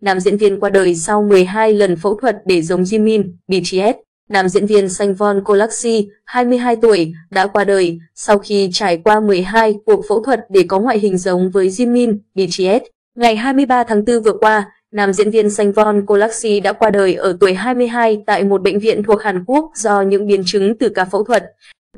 nam diễn viên qua đời sau 12 lần phẫu thuật để giống Jimin, BTS. Nam diễn viên Sangwon Kolaksi, 22 tuổi, đã qua đời sau khi trải qua 12 cuộc phẫu thuật để có ngoại hình giống với Jimin, BTS. Ngày 23 tháng 4 vừa qua, nam diễn viên Sangwon Kolaksi đã qua đời ở tuổi 22 tại một bệnh viện thuộc Hàn Quốc do những biến chứng từ ca phẫu thuật.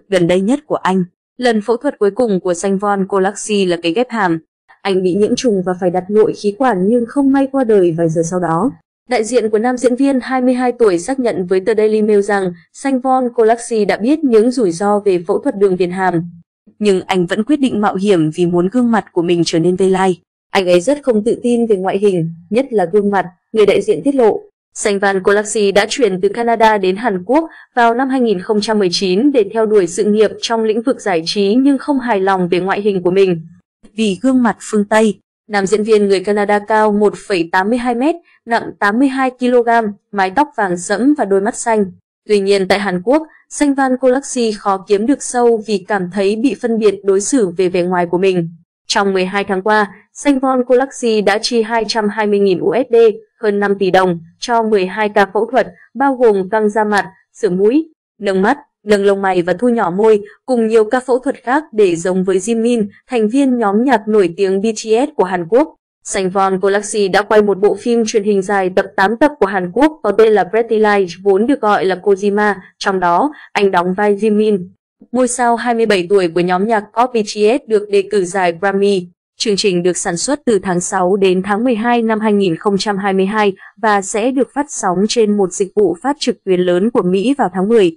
Gần đây nhất của anh, lần phẫu thuật cuối cùng của Sangwon Kolaksi là cái ghép hàm. Anh bị nhiễm trùng và phải đặt nội khí quản nhưng không may qua đời vài giờ sau đó. Đại diện của nam diễn viên 22 tuổi xác nhận với tờ Daily Mail rằng Sanh Von Colaxi đã biết những rủi ro về phẫu thuật đường viền hàm. Nhưng anh vẫn quyết định mạo hiểm vì muốn gương mặt của mình trở nên vây lai. Anh ấy rất không tự tin về ngoại hình, nhất là gương mặt, người đại diện tiết lộ. Sanh Van Colaxi đã chuyển từ Canada đến Hàn Quốc vào năm 2019 để theo đuổi sự nghiệp trong lĩnh vực giải trí nhưng không hài lòng về ngoại hình của mình. Vì gương mặt phương Tây, nam diễn viên người Canada cao 1,82m, nặng 82kg, mái tóc vàng sẫm và đôi mắt xanh. Tuy nhiên tại Hàn Quốc, Sangwon Kolaksi khó kiếm được sâu vì cảm thấy bị phân biệt đối xử về vẻ ngoài của mình. Trong 12 tháng qua, Sangwon Kolaksi đã chi 220.000 USD, hơn 5 tỷ đồng, cho 12 ca phẫu thuật, bao gồm căng da mặt, sửa mũi, nâng mắt, nâng lông mày và thu nhỏ môi, cùng nhiều ca phẫu thuật khác để giống với Jimin, thành viên nhóm nhạc nổi tiếng BTS của Hàn Quốc. Sangwon Galaxy đã quay một bộ phim truyền hình dài tập 8 tập của Hàn Quốc có tên là Pretty Lies vốn được gọi là Kojima, trong đó anh đóng vai Jimin. Ngôi sao 27 tuổi của nhóm nhạc pop BTS được đề cử giải Grammy. Chương trình được sản xuất từ tháng 6 đến tháng 12 năm 2022 và sẽ được phát sóng trên một dịch vụ phát trực tuyến lớn của Mỹ vào tháng 10.